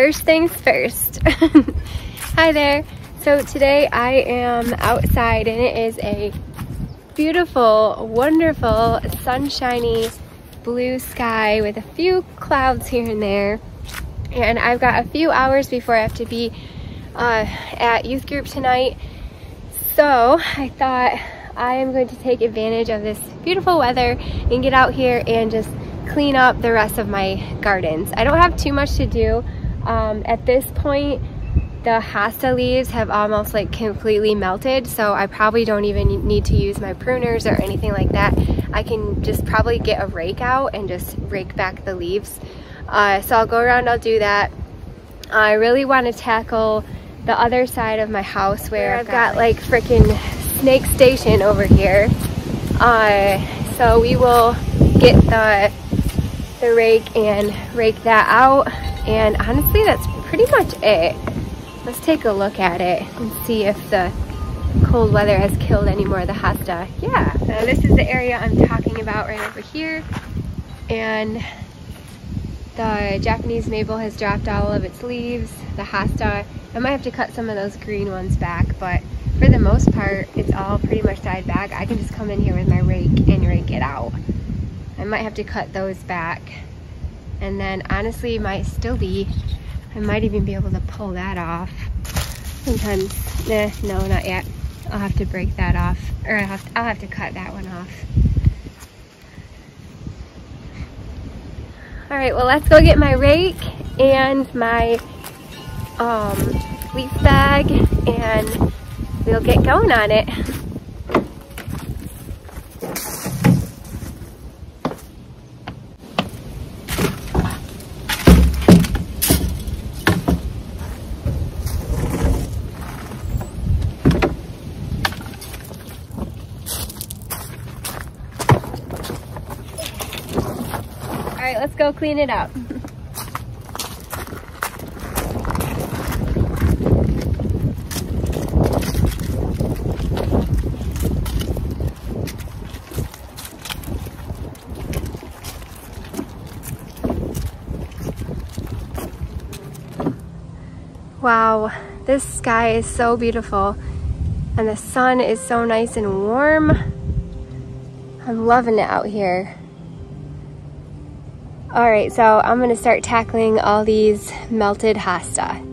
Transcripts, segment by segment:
first things first. Hi there. So today I am outside and it is a beautiful, wonderful, sunshiny blue sky with a few clouds here and there. And I've got a few hours before I have to be uh, at youth group tonight. So I thought I am going to take advantage of this beautiful weather and get out here and just clean up the rest of my gardens. I don't have too much to do. Um, at this point, the hosta leaves have almost like completely melted so I probably don't even need to use my pruners or anything like that. I can just probably get a rake out and just rake back the leaves. Uh, so I'll go around, I'll do that. I really want to tackle the other side of my house where, where I've got, got like freaking snake station over here. Uh, so we will get the, the rake and rake that out. And honestly, that's pretty much it. Let's take a look at it and see if the cold weather has killed any more of the hosta. Yeah, so this is the area I'm talking about right over here. And the Japanese maple has dropped all of its leaves. The hosta, I might have to cut some of those green ones back, but for the most part, it's all pretty much died back. I can just come in here with my rake and rake it out. I might have to cut those back. And then honestly, might still be I might even be able to pull that off. Sometimes, nah, no, not yet. I'll have to break that off, or I'll have to, I'll have to cut that one off. All right, well, let's go get my rake and my um, leaf bag, and we'll get going on it. Let's go clean it up. Wow, this sky is so beautiful and the sun is so nice and warm. I'm loving it out here. All right, so I'm gonna start tackling all these melted hosta.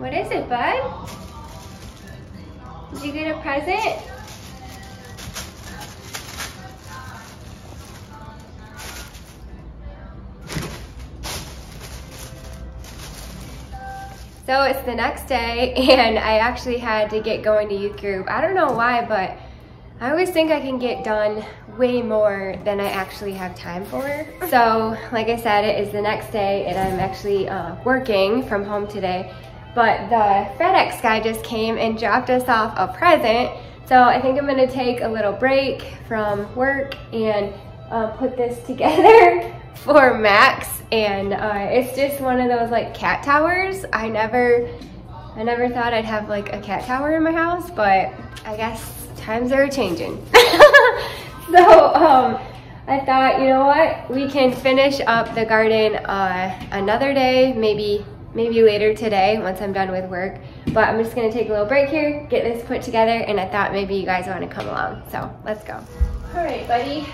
Bud? Did you get a present? So it's the next day and I actually had to get going to youth group. I don't know why, but I always think I can get done way more than I actually have time for. So like I said, it is the next day and I'm actually uh, working from home today. But the FedEx guy just came and dropped us off a present. So I think I'm gonna take a little break from work and uh, put this together for Max and uh, it's just one of those like cat towers. I never, I never thought I'd have like a cat tower in my house, but I guess times are changing. so um, I thought, you know what, we can finish up the garden uh, another day, maybe maybe later today once I'm done with work. But I'm just gonna take a little break here, get this put together, and I thought maybe you guys wanna come along. So let's go. All right, buddy.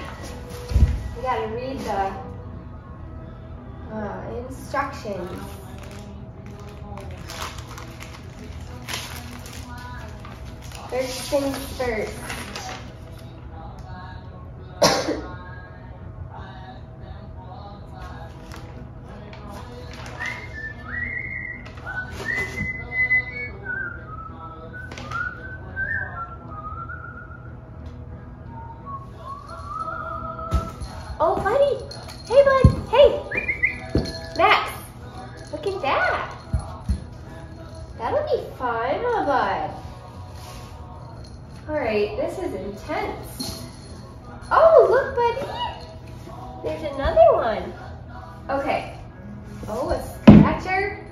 We gotta read the uh, instructions. First things first. Fun, huh, bud? All right, this is intense. Oh, look, buddy. There's another one. Okay. Oh, a scratcher.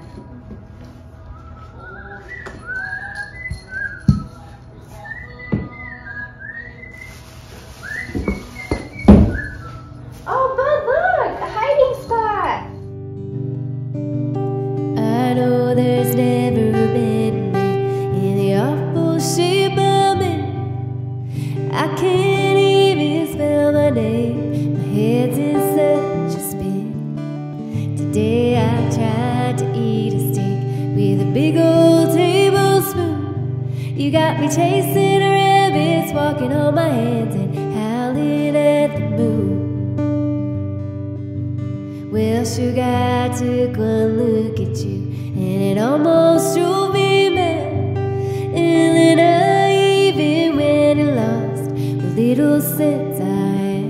Sugar, took one look at you, and it almost drove me mad. And then I even went and lost what little sense I had.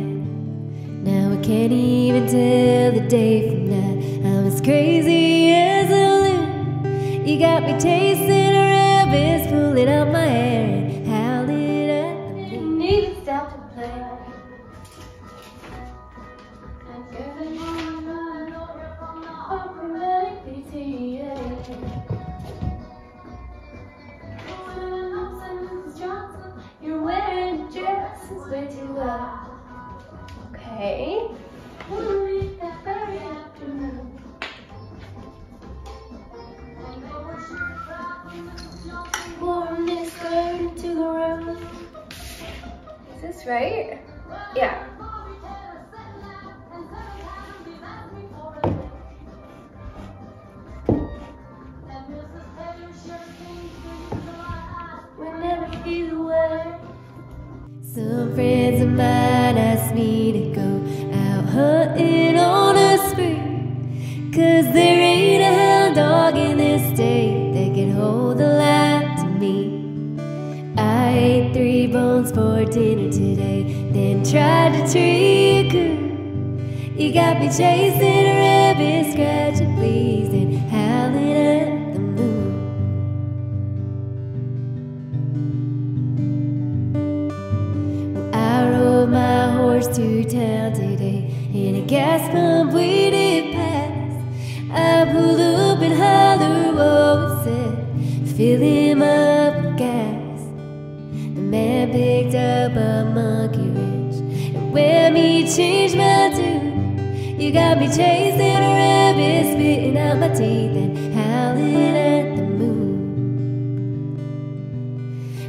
Now I can't even tell the day from night. I'm as crazy as a loon. You got me chasing rabbits, pulling out my right? Yeah. Bones for dinner today, then tried to trick her. You got me chasing rabbits, scratching fleas, and howling at the moon. I rode my horse to town today in a gas pump waited past. I pulled up and hollered was said, fill where me change my tune? You got me chasing rabbits, spitting out my teeth and howling at the moon.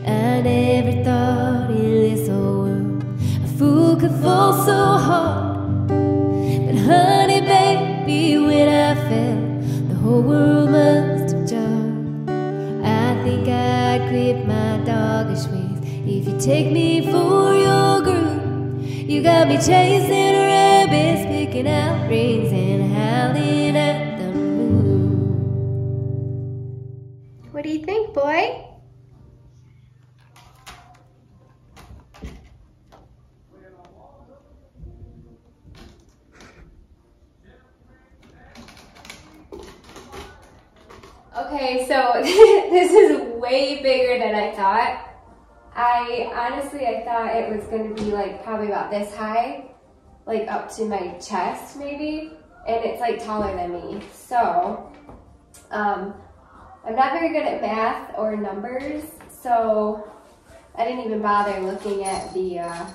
I never thought in this whole world a fool could fall so hard. But honey, baby, when I fell, the whole world must have jarred. I think I'd quit my doggish ways if you take me for. You got me chasing rabbits, picking out rings and howling at the moon. What do you think, boy? Okay, so this is way bigger than I thought. I honestly, I thought it was gonna be like probably about this high, like up to my chest maybe, and it's like taller than me. So, um, I'm not very good at math or numbers, so I didn't even bother looking at the, uh,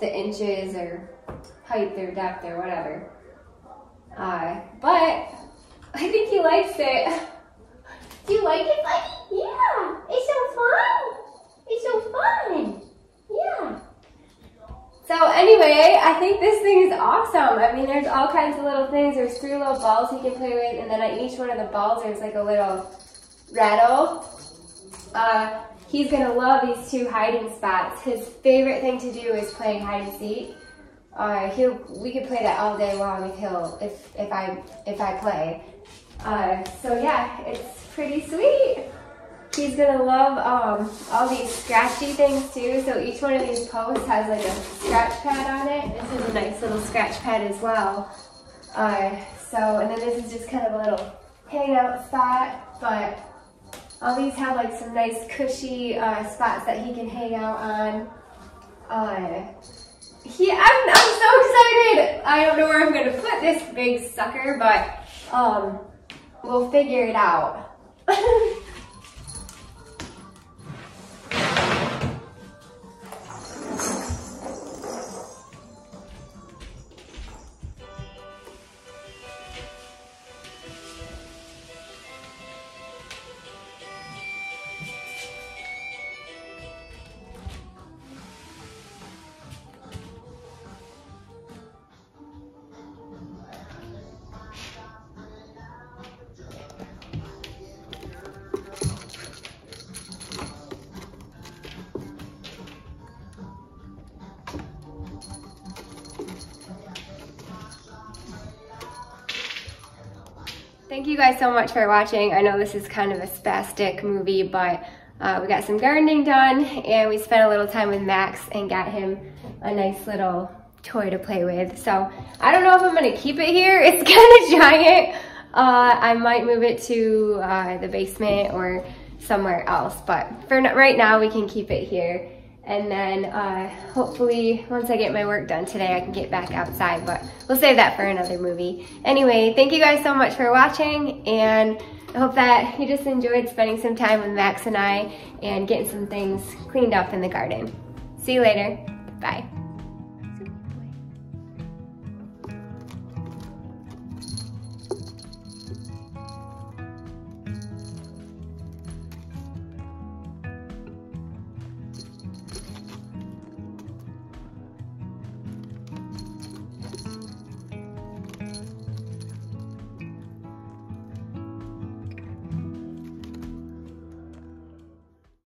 the inches or height or depth or whatever. Uh, but I think he likes it. Do you like it, buddy? Yeah, it's so fun. It's so fun. Yeah. So anyway, I think this thing is awesome. I mean, there's all kinds of little things. There's three little balls he can play with, and then on each one of the balls, there's like a little rattle. Uh, he's gonna love these two hiding spots. His favorite thing to do is playing hide and seek. Uh, he'll, we could play that all day long if he'll, if, if I, if I play. Uh, so yeah, it's pretty sweet. He's gonna love um, all these scratchy things too. So each one of these posts has like a scratch pad on it. This is a nice little scratch pad as well. Uh, so, and then this is just kind of a little hangout spot, but all these have like some nice cushy uh, spots that he can hang out on. Uh, he, I'm, I'm so excited. I don't know where I'm gonna put this big sucker, but um, we'll figure it out. Thank you guys so much for watching. I know this is kind of a spastic movie, but uh, we got some gardening done and we spent a little time with Max and got him a nice little toy to play with. So I don't know if I'm gonna keep it here. It's kind of giant. Uh, I might move it to uh, the basement or somewhere else, but for right now we can keep it here. And then uh, hopefully once I get my work done today, I can get back outside, but we'll save that for another movie. Anyway, thank you guys so much for watching and I hope that you just enjoyed spending some time with Max and I and getting some things cleaned up in the garden. See you later. Bye.